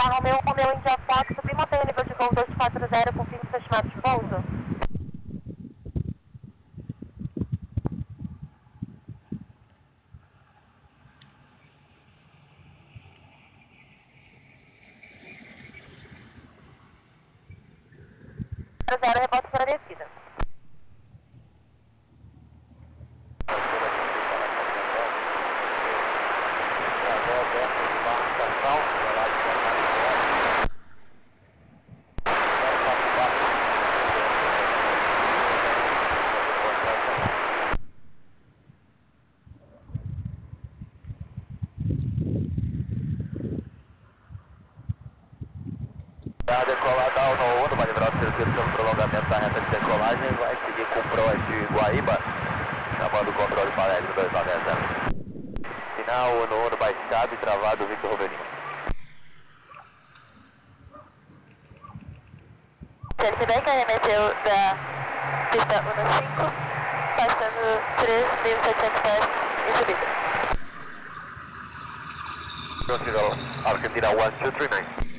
Tá, Romeu, Romeu, India Fox, mantém o nível de voo 240, confirme seu estimado de pouso. Zero, reporte para a descida. A decolada no 1, numa livrar o circuito pelo prolongamento da reta de decolagem, vai seguir com o PROA de Guaíba, chamando o controle para Alegre 290. Final 1 no 1 baixado e travado Victor Rovelinho. Perceber que arremeteu da pista 15, passando 3.700 pés em subida. Argentina 1239.